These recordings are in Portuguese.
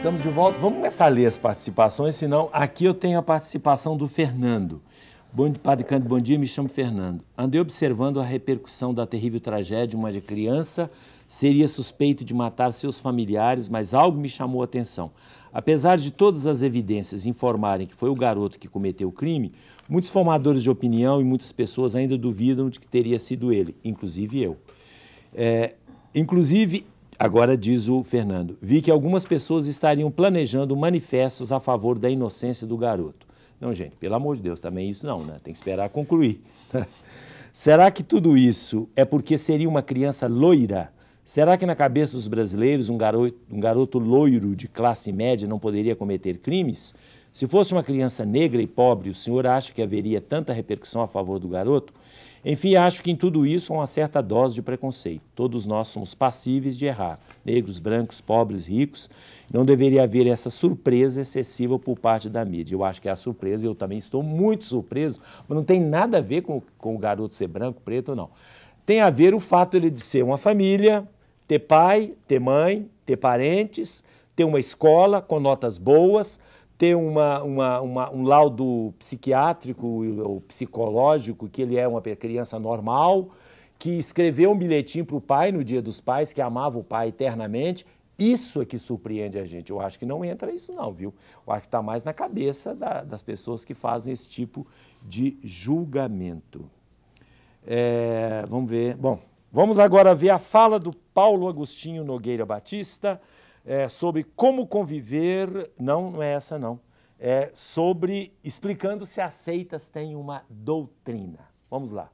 Estamos de volta. Vamos começar a ler as participações, senão aqui eu tenho a participação do Fernando. Bom, Padre Cândido, bom dia, me chamo Fernando. Andei observando a repercussão da terrível tragédia, uma criança seria suspeito de matar seus familiares, mas algo me chamou a atenção. Apesar de todas as evidências informarem que foi o garoto que cometeu o crime, muitos formadores de opinião e muitas pessoas ainda duvidam de que teria sido ele, inclusive eu. É, inclusive, Agora diz o Fernando: vi que algumas pessoas estariam planejando manifestos a favor da inocência do garoto. Não, gente, pelo amor de Deus, também isso não, né? Tem que esperar concluir. Será que tudo isso é porque seria uma criança loira? Será que na cabeça dos brasileiros um garoto, um garoto loiro de classe média não poderia cometer crimes? Se fosse uma criança negra e pobre, o senhor acha que haveria tanta repercussão a favor do garoto? Enfim, acho que em tudo isso há uma certa dose de preconceito. Todos nós somos passíveis de errar, negros, brancos, pobres, ricos. Não deveria haver essa surpresa excessiva por parte da mídia. Eu acho que é a surpresa, eu também estou muito surpreso, mas não tem nada a ver com, com o garoto ser branco, preto ou não. Tem a ver o fato ele de ser uma família, ter pai, ter mãe, ter parentes, ter uma escola com notas boas, ter uma, uma, uma, um laudo psiquiátrico ou psicológico que ele é uma criança normal, que escreveu um bilhetinho para o pai no dia dos pais, que amava o pai eternamente. Isso é que surpreende a gente. Eu acho que não entra isso não, viu? Eu acho que está mais na cabeça da, das pessoas que fazem esse tipo de julgamento. É, vamos ver. Bom, vamos agora ver a fala do Paulo Agostinho Nogueira Batista, é, sobre como conviver. Não, não é essa não. É sobre explicando se as seitas têm uma doutrina. Vamos lá.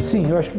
Sim, eu acho que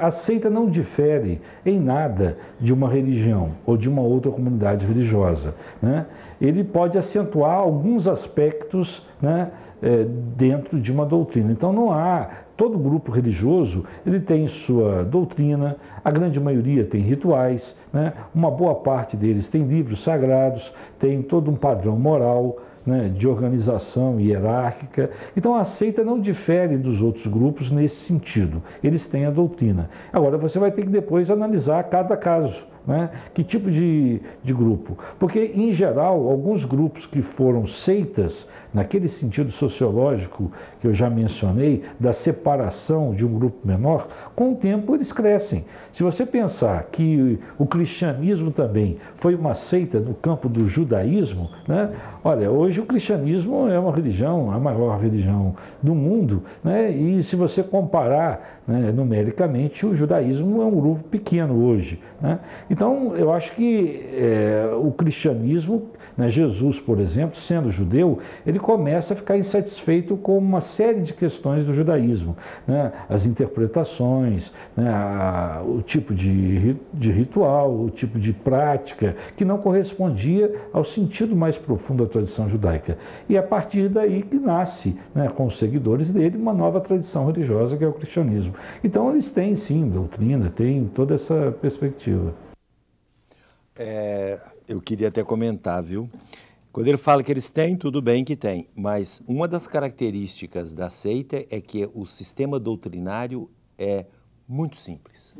a seita não difere em nada de uma religião ou de uma outra comunidade religiosa. Né? Ele pode acentuar alguns aspectos né, é, dentro de uma doutrina. Então não há todo grupo religioso ele tem sua doutrina, a grande maioria tem rituais, né? uma boa parte deles tem livros sagrados, tem todo um padrão moral. Né, de organização hierárquica. Então a seita não difere dos outros grupos nesse sentido. Eles têm a doutrina. Agora você vai ter que depois analisar cada caso. Né? Que tipo de, de grupo? Porque, em geral, alguns grupos que foram seitas naquele sentido sociológico que eu já mencionei, da separação de um grupo menor, com o tempo eles crescem. Se você pensar que o cristianismo também foi uma seita no campo do judaísmo, né? olha, hoje o cristianismo é uma religião, a maior religião do mundo, né? e se você comparar né, numericamente, o judaísmo é um grupo pequeno hoje. Né? Então, eu acho que é, o cristianismo né? Jesus, por exemplo, sendo judeu, ele começa a ficar insatisfeito com uma série de questões do judaísmo, né? as interpretações, né? o tipo de, de ritual, o tipo de prática, que não correspondia ao sentido mais profundo da tradição judaica. E é a partir daí que nasce, né, com os seguidores dele, uma nova tradição religiosa que é o cristianismo. Então eles têm sim doutrina, têm toda essa perspectiva. É, eu queria até comentar, viu? Quando ele fala que eles têm, tudo bem que tem, mas uma das características da seita é que o sistema doutrinário é muito simples.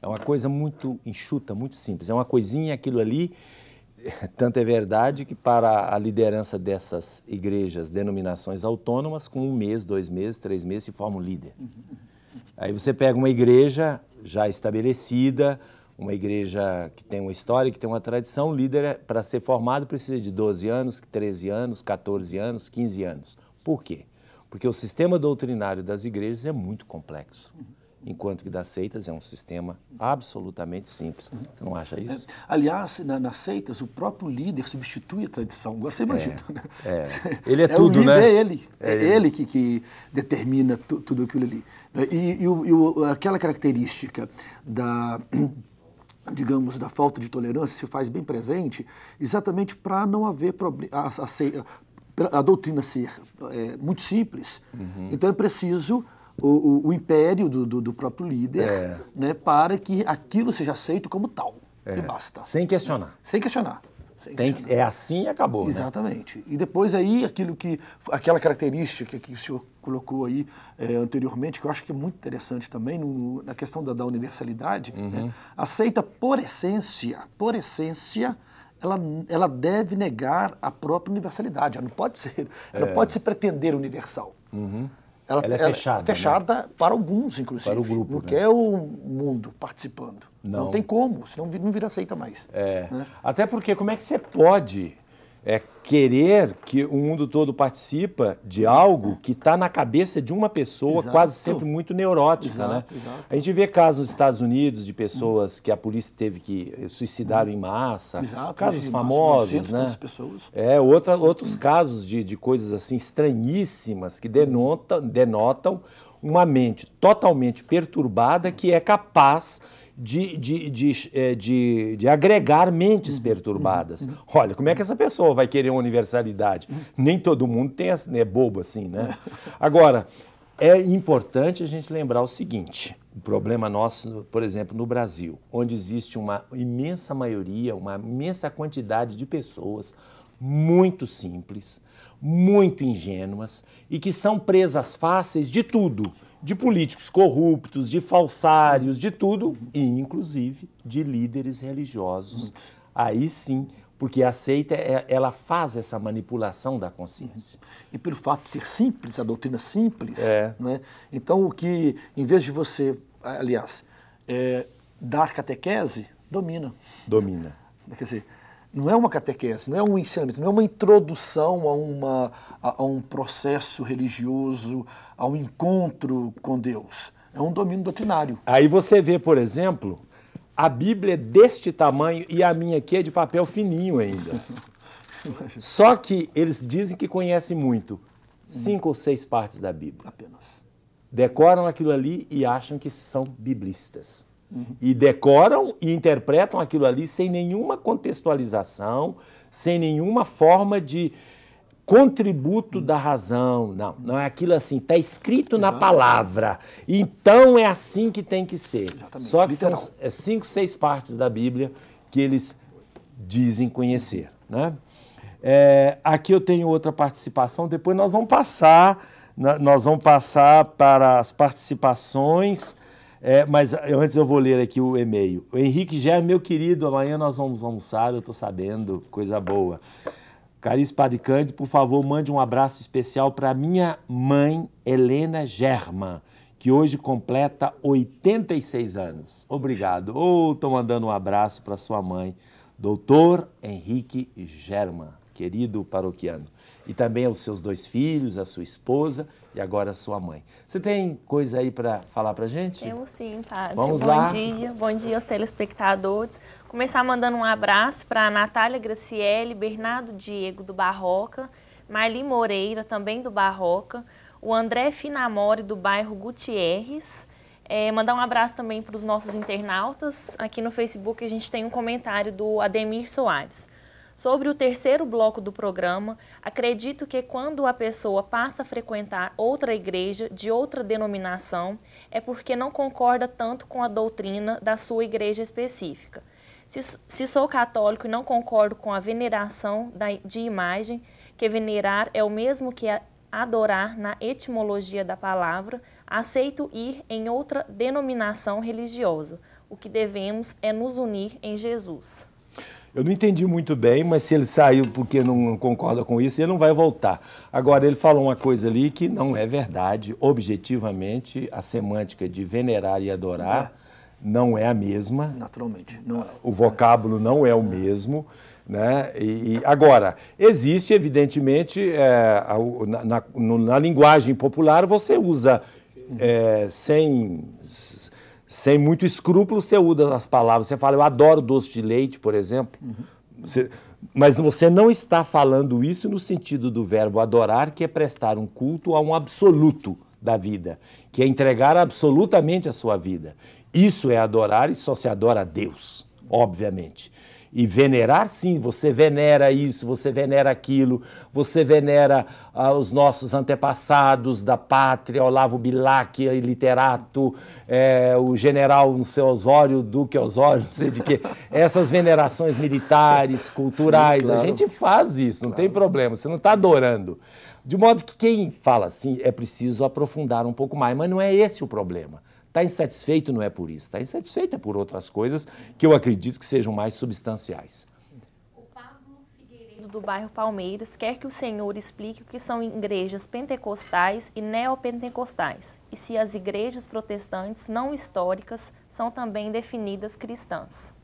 É uma coisa muito enxuta, muito simples. É uma coisinha, aquilo ali, tanto é verdade que para a liderança dessas igrejas, denominações autônomas, com um mês, dois meses, três meses, se forma um líder. Aí você pega uma igreja já estabelecida, uma igreja que tem uma história, que tem uma tradição, o líder é, para ser formado precisa de 12 anos, 13 anos, 14 anos, 15 anos. Por quê? Porque o sistema doutrinário das igrejas é muito complexo, enquanto que das seitas é um sistema absolutamente simples. Você não acha isso? É, aliás, na, nas seitas, o próprio líder substitui a tradição. Agora você imagina, é, né? É. Ele é, tudo, o líder né? É ele. É, ele, ele que, que, determina tudo aquilo ali. E, e, e aquela característica da digamos, da falta de tolerância se faz bem presente, exatamente para não haver a, a, a, doutrina ser é, muito simples. Uhum. Então é preciso o, o, o império do, do, do, próprio líder é. né, para que aquilo seja aceito como tal. É. E basta. Sem questionar. Sem questionar. Tem que, é assim e acabou. Né? Exatamente. Né? E depois aí aquilo que. aquela característica que o senhor colocou aí é, anteriormente, que eu acho que é muito interessante também, no, na questão da, da universalidade, uhum. né? aceita por essência, por essência, ela, ela deve negar a própria universalidade. Ela não pode ser, ela é. pode se pretender universal. Uhum. Ela, ela, é fechada. Ela é fechada né? para alguns, inclusive. Para o grupo. Não né? quer o mundo participando. Não. não tem como, senão não vira aceita mais. É. Né? Até porque como é que você pode é querer que o mundo todo participa de algo que está na cabeça de uma pessoa, exato. quase sempre muito neurótica. Exato, né? Exato. A gente vê casos nos Estados Unidos de pessoas que a polícia teve que suicidar em massa, casos famosos, né? Pessoas. É, outra, outros casos de, de coisas assim estranhíssimas que denotam, denotam uma mente totalmente perturbada que é capaz de, de, de, é, de, de agregar mentes perturbadas. Olha, como é que essa pessoa vai querer uma universalidade? Nem todo mundo tem, é bobo assim, né? Agora, é importante a gente lembrar o seguinte: o problema nosso, por exemplo, no Brasil, onde existe uma imensa maioria, uma imensa quantidade de pessoas muito simples, muito ingênuas e que são presas fáceis de tudo, de políticos corruptos, de falsários, de tudo, e inclusive de líderes religiosos. Aí sim, porque a seita é, ela faz essa manipulação da consciência. E pelo fato de ser simples, a doutrina simples, é. né? então o que, em vez de você, aliás, é, dar catequese, domina. Domina. Quer dizer, não é uma catequese, não é um ensinamento, não é uma introdução a, uma, a, a, um processo religioso, a um encontro com Deus. É um domínio doutrinário. Aí você vê, por exemplo, a Bíblia é deste tamanho e a minha aqui é de papel fininho ainda. Só que eles dizem que conhecem muito. Cinco ou seis partes da Bíblia. Apenas. Decoram aquilo ali e acham que são biblistas. Uhum. E decoram e interpretam aquilo ali sem nenhuma contextualização, sem nenhuma forma de contributo uhum. da razão. Não, não é aquilo assim, está escrito Exato. na palavra. Então é assim que tem que ser. Exatamente. Só que Literal. são é, cinco, seis partes da Bíblia que eles dizem conhecer. Né? É, aqui eu tenho outra participação, depois nós vamos passar, nós vamos passar para as participações é, mas antes eu vou ler aqui o e-mail. O Henrique Gé, meu querido, amanhã nós vamos almoçar, eu estou sabendo, coisa boa. Carice Padre Cândido, por favor, mande um abraço especial para minha mãe, Helena Germa, que hoje completa 86 anos. Obrigado. Ou oh, estou mandando um abraço para sua mãe, doutor Henrique Germa, querido paroquiano. E também aos seus dois filhos, a sua esposa e agora sua mãe. Você tem coisa aí para falar para gente? Temos sim, padre. Vamos bom lá. Bom dia, bom dia aos telespectadores. Começar mandando um abraço para Natália Graciele, Bernardo Diego do Barroca, Marli Moreira também do Barroca, o André Finamore do bairro Gutierrez. É, mandar um abraço também para os nossos internautas. Aqui no Facebook a gente tem um comentário do Ademir Soares. Sobre o terceiro bloco do programa, acredito que quando a pessoa passa a frequentar outra igreja de outra denominação, é porque não concorda tanto com a doutrina da sua igreja específica. Se, se sou católico e não concordo com a veneração da, de imagem, que venerar é o mesmo que adorar na etimologia da palavra, aceito ir em outra denominação religiosa. O que devemos é nos unir em Jesus. Eu não entendi muito bem, mas se ele saiu porque não concorda com isso, ele não vai voltar. Agora, ele falou uma coisa ali que não é verdade. Objetivamente, a semântica de venerar e adorar é. não é a mesma. Naturalmente. Não é. O vocábulo não é o mesmo. Né? E, agora, existe, evidentemente, é, na, na, na, linguagem popular, você usa é, sem sem muito escrúpulo, você usa as palavras. Você fala, eu adoro doce de leite, por exemplo. Uhum. Você, mas você não está falando isso no sentido do verbo adorar, que é prestar um culto a um absoluto da vida, que é entregar absolutamente a sua vida. Isso é adorar e só se adora a Deus, obviamente. E venerar, sim, você venera isso, você venera aquilo, você venera ah, os nossos antepassados da pátria, Olavo Bilac, literato, é, o general Osório, Duque Osório, não sei de quê. Essas venerações militares, culturais, sim, claro. a gente faz isso, não claro. tem problema, você não está adorando. De modo que quem fala assim é preciso aprofundar um pouco mais, mas não é esse o problema. Está insatisfeito não é por isso, está insatisfeito é por outras coisas que eu acredito que sejam mais substanciais. O Pablo Figueiredo, do bairro Palmeiras, quer que o senhor explique o que são igrejas pentecostais e neopentecostais, e se as igrejas protestantes não históricas são também definidas cristãs.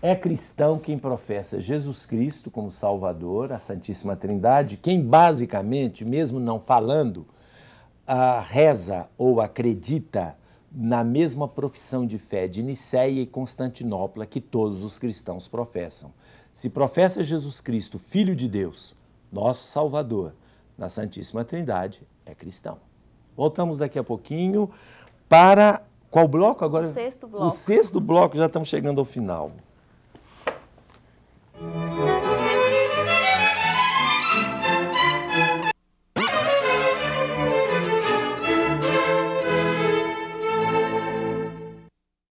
É cristão quem professa Jesus Cristo como Salvador, a Santíssima Trindade, quem basicamente, mesmo não falando, a reza ou acredita na mesma profissão de fé de Nicéia e Constantinopla que todos os cristãos professam. Se professa Jesus Cristo, Filho de Deus, nosso Salvador, na Santíssima Trindade, é cristão. Voltamos daqui a pouquinho para qual bloco agora? O sexto bloco. O sexto bloco, já estamos chegando ao final.